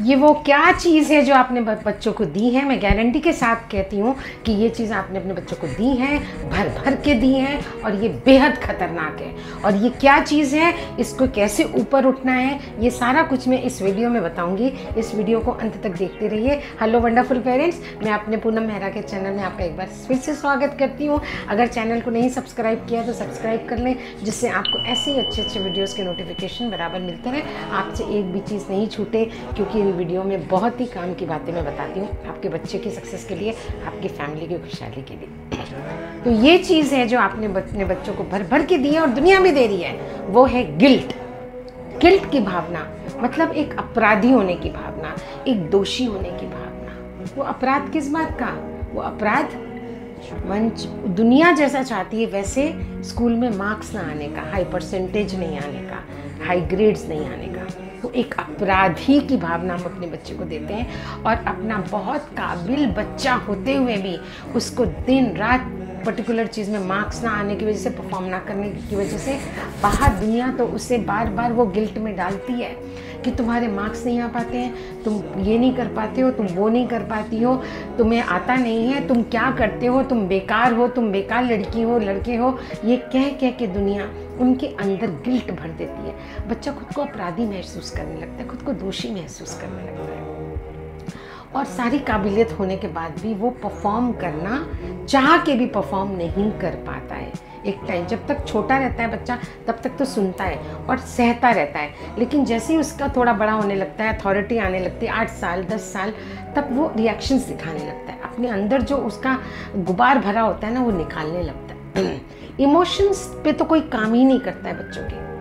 ये वो क्या चीज़ है जो आपने बच्चों को दी है? मैं गारंटी के साथ कहती हूँ कि ये चीज़ आपने अपने बच्चों को दी है, भर भर के दी है और ये बेहद ख़तरनाक है। और ये क्या चीज़ है? इसको कैसे ऊपर उठना है? ये सारा कुछ मैं इस वीडियो में बताऊँगी। इस वीडियो को अंत तक देखते रहिए। हेलो वंडरफुल पेरेंट्स मैं अपने पूनम मेहरा के चैनल में आपका एक बार फिर से स्वागत करती हूँ। अगर चैनल को नहीं सब्सक्राइब किया तो सब्सक्राइब कर लें, जिससे आपको ऐसे ही अच्छे अच्छे वीडियोज़ के नोटिफिकेशन बराबर मिलते रहे। आपसे एक भी चीज़ नहीं छूटे, क्योंकि इन वीडियो में बहुत ही काम की बातें मैं बताती हूँ आपके बच्चे की सक्सेस के लिए, आपकी फैमिली की खुशहाली के लिए। तो ये चीज़ है जो आपने अपने बच्चों को भर भर के दी है और दुनिया में दे रही है, वो है गिल्ट गिल्ट की भावना मतलब एक अपराधी होने की भावना, एक दोषी होने की भावना। वो अपराध किस बात का? वो अपराध मंच, दुनिया जैसा चाहती है, वैसे स्कूल में मार्क्स ना आने का हाई परसेंटेज नहीं आने का हाई ग्रेड्स नहीं आने का वो एक अपराधी की भावना हम अपने बच्चे को देते हैं और अपना बहुत काबिल बच्चा होते हुए भी उसको दिन रात पर्टिकुलर चीज़ में मार्क्स ना आने की वजह से परफॉर्म ना करने की वजह से, बाहर दुनिया तो उसे बार बार वो गिल्ट में डालती है कि तुम्हारे मार्क्स नहीं आ पाते हैं, तुम ये नहीं कर पाते हो, तुम वो नहीं कर पाती हो, तुम्हें आता नहीं है, तुम क्या करते हो, तुम बेकार हो, तुम बेकार लड़की हो, लड़के हो, ये कह कह के दुनिया उनके अंदर गिल्ट भर देती है। बच्चा खुद को अपराधी महसूस करने लगता है, खुद को दोषी महसूस करने लगता है। और सारी काबिलियत होने के बाद भी वो परफॉर्म करना, चाह के भी परफॉर्म नहीं कर पाता है। एक टाइम जब तक छोटा रहता है बच्चा, तब तक तो सुनता है और सहता रहता है। लेकिन जैसे ही उसका थोड़ा बड़ा होने लगता है अथॉरिटी आने लगती है, आठ साल, दस साल, तब वो रिएक्शन दिखाने लगता है। अपने अंदर जो उसका गुबार भरा होता है ना, वो निकालने लगता है। इमोशंस पे तो कोई काम ही नहीं करता है बच्चों के।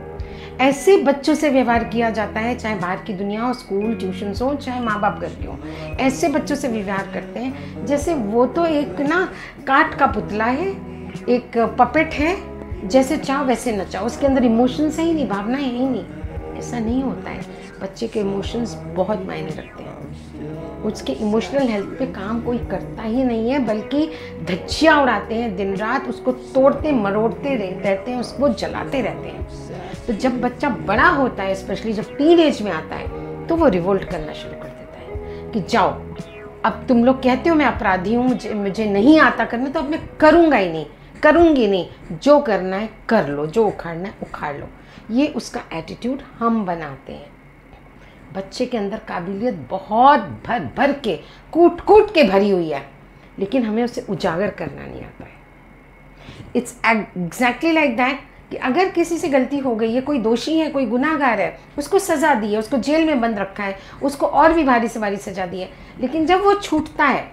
ऐसे बच्चों से व्यवहार किया जाता है, चाहे बाहर की दुनिया हो, स्कूल ट्यूशन हो, चाहे माँ बाप घर के हो। ऐसे बच्चों से व्यवहार करते हैं। जैसे वो तो एक ना काट का पुतला है, एक पपेट है, जैसे चाहो वैसे न चाहो उसके अंदर इमोशंस है ही नहीं भावना है ही नहीं। ऐसा नहीं होता है। बच्चे के इमोशंस बहुत मायने रखते हैं। उसके इमोशनल हेल्थ पे काम कोई करता ही नहीं है, बल्कि धज्जियाँ उड़ाते हैं दिन रात उसको तोड़ते, मरोड़ते रहते हैं, उसको जलाते रहते हैं। तो जब बच्चा बड़ा होता है स्पेशली जब टीन एज में आता है तो वो रिवोल्ट करना शुरू कर देता है कि जाओ, अब तुम लोग कहते हो मैं अपराधी हूँ, मुझे मुझे नहीं आता करना तो अब मैं करूँगा ही नहीं, करूँगी नहीं। जो करना है, कर लो, जो उखाड़ना है, उखाड़ लो। ये उसका एटीट्यूड हम बनाते हैं। बच्चे के अंदर काबिलियत बहुत भर भर के कूट कूट के भरी हुई है। लेकिन हमें उसे उजागर करना नहीं आता है। इट्स एग्जैक्टली लाइक दैट कि अगर किसी से गलती हो गई है, कोई दोषी है, कोई गुनाहगार है, उसको सज़ा दी है, उसको जेल में बंद रखा है, उसको और भी भारी से भारी सज़ा दी है, लेकिन जब वो छूटता है,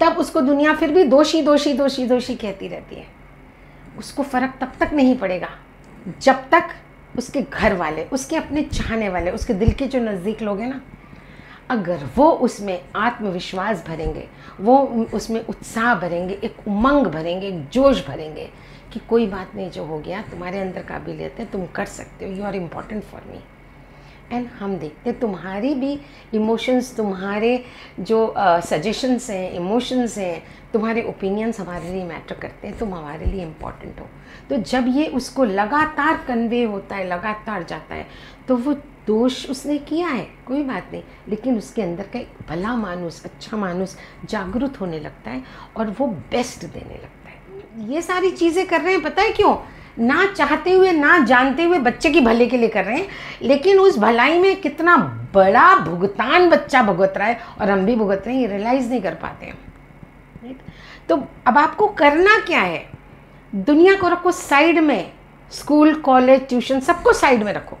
तब उसको दुनिया फिर भी दोषी दोषी दोषी दोषी कहती रहती है। उसको फ़र्क तब तक नहीं पड़ेगा। जब तक उसके घर वाले, उसके अपने चाहने वाले, उसके दिल के जो नज़दीक लोग हैं ना, अगर वो उसमें आत्मविश्वास भरेंगे, वो उसमें उत्साह भरेंगे, एक उमंग भरेंगे, एक जोश भरेंगे कि कोई बात नहीं, जो हो गया, तुम्हारे अंदर काबिलियत है, तुम कर सकते हो you are important for me and हम देखते तुम्हारी भी इमोशंस तुम्हारे जो सजेशंस हैं इमोशंस हैं, तुम्हारे ओपिनियंस हमारे लिए मैटर करते हैं, तुम हमारे लिए इंपॉर्टेंट हो। तो जब ये उसको लगातार कन्वे होता है, लगातार जाता है तो वो दोष उसने किया है, कोई बात नहीं। लेकिन उसके अंदर का एक भला मानुस अच्छा मानुस जागरूक होने लगता है और वो बेस्ट देने लगता है। ये सारी चीज़ें कर रहे हैं, पता है क्यों? ना चाहते हुए, ना जानते हुए बच्चे की भले के लिए कर रहे हैं, लेकिन उस भलाई में कितना बड़ा भुगतान बच्चा भुगत रहा है और हम भी भुगत रहे हैं, ये रियलाइज़ नहीं कर पाते हैं। तो अब आपको करना क्या है? दुनिया को रखो साइड में स्कूल कॉलेज ट्यूशन सबको साइड में रखो।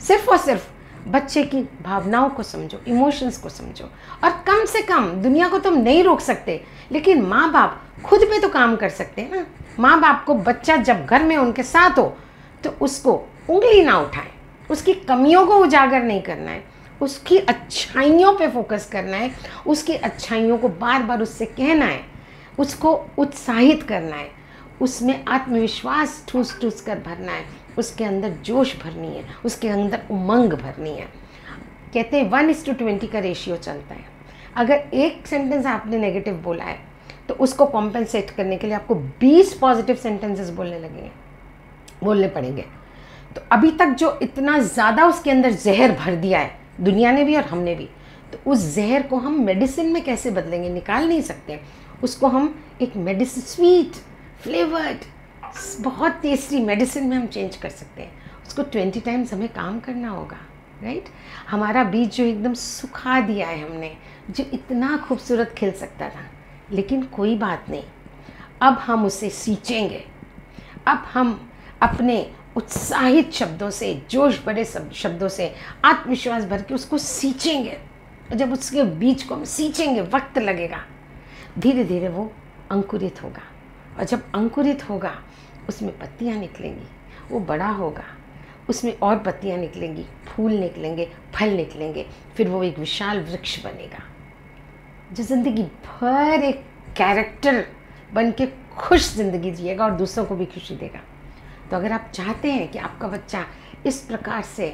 सिर्फ़ और सिर्फ़ बच्चे की भावनाओं को समझो इमोशंस को समझो। और कम से कम दुनिया को तुम नहीं रोक सकते, लेकिन माँ बाप खुद पे तो काम कर सकते हैं ना। माँ बाप को बच्चा जब घर में उनके साथ हो तो उसको उंगली ना उठाएँ। उसकी कमियों को उजागर नहीं करना है। उसकी अच्छाइयों पे फोकस करना है। उसकी अच्छाइयों को बार बार उससे कहना है। उसको उत्साहित करना है। उसमें आत्मविश्वास ठूस ठूस कर भरना है। उसके अंदर जोश भरनी है। उसके अंदर उमंग भरनी है। कहते हैं, वन इज़ टू ट्वेंटी का रेशियो चलता है। अगर एक सेंटेंस आपने नेगेटिव बोला है तो उसको कॉम्पेंसेट करने के लिए आपको 20 पॉजिटिव सेंटेंसेस बोलने लगेंगे। बोलने पड़ेंगे। तो अभी तक जो इतना ज़्यादा उसके अंदर जहर भर दिया है, दुनिया ने भी और हमने भी तो उस जहर को हम मेडिसिन में कैसे बदलेंगे, निकाल नहीं सकते। उसको हम एक मेडिसिन स्वीट फ्लेवर्ड बहुत टेस्टी मेडिसिन में हम चेंज कर सकते हैं। उसको ट्वेंटी टाइम्स हमें काम करना होगा राइट हमारा बीज जो एकदम सुखा दिया है हमने, जो इतना खूबसूरत खिल सकता था। लेकिन कोई बात नहीं। अब हम उसे सींचेंगे। अब हम अपने उत्साहित शब्दों से, जोश भरे शब्दों से, आत्मविश्वास भर के उसको सींचेंगे। जब उसके बीज को हम सींचेंगे, वक्त लगेगा। धीरे धीरे वो अंकुरित होगा। और जब अंकुरित होगा, उसमें पत्तियाँ निकलेंगी। वो बड़ा होगा। उसमें और पत्तियाँ निकलेंगी, फूल निकलेंगे, फल निकलेंगे। फिर वो एक विशाल वृक्ष बनेगा। जो ज़िंदगी भर एक कैरेक्टर बन के खुश ज़िंदगी जिएगा और दूसरों को भी खुशी देगा। तो अगर आप चाहते हैं कि आपका बच्चा इस प्रकार से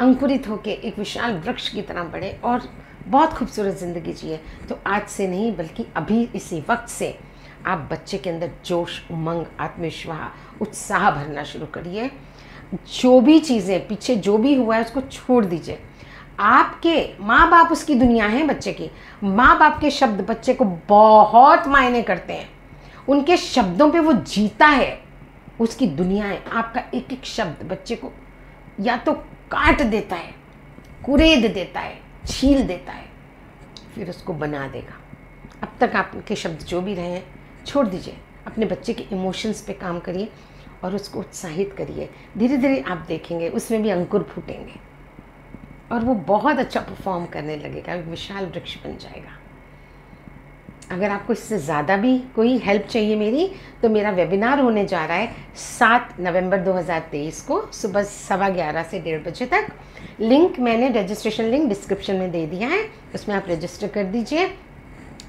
अंकुरित होकर एक विशाल वृक्ष की तरह बढ़े और बहुत खूबसूरत ज़िंदगी जिए तो आज से नहीं, बल्कि अभी इसी वक्त से आप बच्चे के अंदर जोश, उमंग, आत्मविश्वास, उत्साह भरना शुरू करिए। जो भी चीज़ें पीछे जो भी हुआ है उसको छोड़ दीजिए। आपके माँ बाप उसकी दुनिया है बच्चे की। माँ बाप के शब्द बच्चे को बहुत मायने करते हैं। उनके शब्दों पे वो जीता है। उसकी दुनिया है। आपका एक एक शब्द बच्चे को या तो काट देता है, कुरेद देता है, छील देता है, फिर उसको बना देगा। अब तक आपके शब्द जो भी रहे हैं, छोड़ दीजिए। अपने बच्चे के इमोशंस पे काम करिए और उसको उत्साहित करिए। धीरे धीरे आप देखेंगे, उसमें भी अंकुर फूटेंगे। और वो बहुत अच्छा परफॉर्म करने लगेगा, विशाल वृक्ष बन जाएगा। अगर आपको इससे ज़्यादा भी कोई हेल्प चाहिए मेरी तो मेरा वेबिनार होने जा रहा है सात नवंबर 2023 को सुबह सवा ग्यारह से डेढ़ बजे तक। लिंक मैंने रजिस्ट्रेशन लिंक डिस्क्रिप्शन में दे दिया है, उसमें आप रजिस्टर कर दीजिए।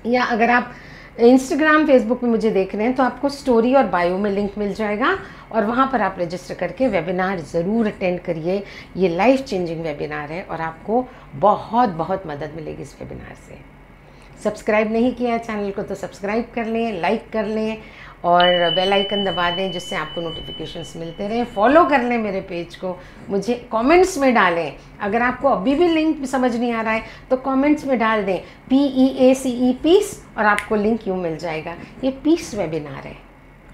या अगर आप इंस्टाग्राम फेसबुक पे मुझे देख रहे हैं तो आपको स्टोरी और बायो में लिंक मिल जाएगा और वहाँ पर आप रजिस्टर करके वेबिनार ज़रूर अटेंड करिए। ये लाइफ चेंजिंग वेबिनार है और आपको बहुत बहुत मदद मिलेगी इस वेबिनार से। सब्सक्राइब नहीं किया चैनल को तो सब्सक्राइब कर लें लाइक कर लें और बेल आइकन दबा दें, जिससे आपको नोटिफिकेशंस मिलते रहें। फॉलो कर लें मेरे पेज को। मुझे कमेंट्स में डालें। अगर आपको अभी भी लिंक समझ नहीं आ रहा है तो कमेंट्स में डाल दें। पी ई ए सी ई पीस और आपको लिंक यूँ मिल जाएगा। ये पीस वेबिनार है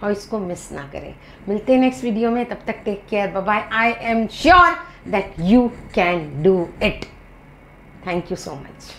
और इसको मिस ना करें। मिलते हैं नेक्स्ट वीडियो में। तब तक take care bye I am sure that you can do it thank you so much